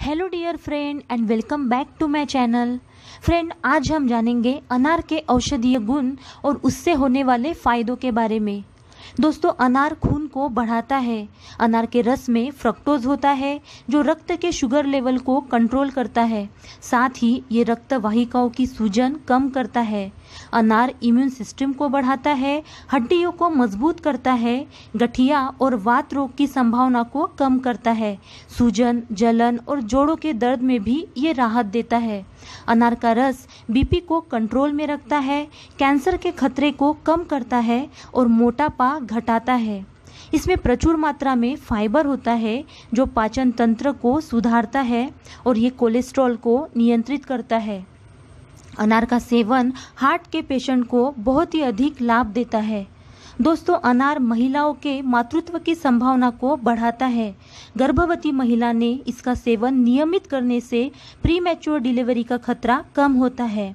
Hello dear friend and welcome back to my channel friend आज हम जानेंगे अनार के औषधीय गुण और उससे होने वाले फ़ायदों के बारे में। दोस्तों, अनार खून को बढ़ाता है। अनार के रस में फ्रक्टोज होता है, जो रक्त के शुगर लेवल को कंट्रोल करता है। साथ ही ये रक्त वाहिकाओं की सूजन कम करता है। अनार इम्यून सिस्टम को बढ़ाता है, हड्डियों को मज़बूत करता है, गठिया और वात रोग की संभावना को कम करता है। सूजन, जलन और जोड़ों के दर्द में भी ये राहत देता है। अनार का रस बीपी को कंट्रोल में रखता है कैंसर के खतरे को कम करता है और मोटापा घटाता है। इसमें प्रचुर मात्रा में फाइबर होता है, जो पाचन तंत्र को सुधारता है और ये कोलेस्ट्रॉल को नियंत्रित करता है। अनार का सेवन हार्ट के पेशेंट को बहुत ही अधिक लाभ देता है। दोस्तों, अनार महिलाओं के मातृत्व की संभावना को बढ़ाता है। गर्भवती महिला ने इसका सेवन नियमित करने से प्री मैच्योर डिलीवरी का खतरा कम होता है।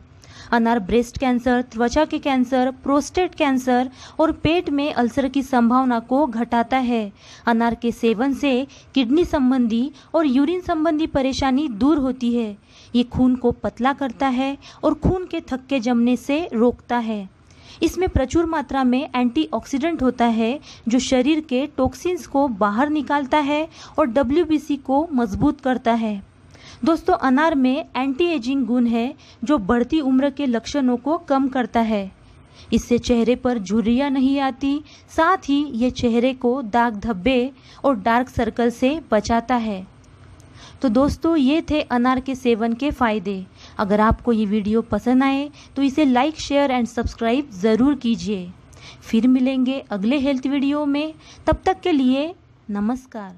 अनार ब्रेस्ट कैंसर त्वचा के कैंसर प्रोस्टेट कैंसर और पेट में अल्सर की संभावना को घटाता है। अनार के सेवन से किडनी संबंधी और यूरिन संबंधी परेशानी दूर होती है। ये खून को पतला करता है और खून के थक्के जमने से रोकता है। इसमें प्रचुर मात्रा में एंटीऑक्सीडेंट होता है, जो शरीर के टॉक्सिन्स को बाहर निकालता है और डब्ल्यूबीसी को मज़बूत करता है। दोस्तों, अनार में एंटी एजिंग गुण है, जो बढ़ती उम्र के लक्षणों को कम करता है। इससे चेहरे पर झुर्रियाँ नहीं आती, साथ ही ये चेहरे को दाग धब्बे और डार्क सर्कल से बचाता है। तो दोस्तों, ये थे अनार के सेवन के फ़ायदे। अगर आपको ये वीडियो पसंद आए तो इसे लाइक शेयर एंड सब्सक्राइब ज़रूर कीजिए। फिर मिलेंगे अगले हेल्थ वीडियो में। तब तक के लिए नमस्कार।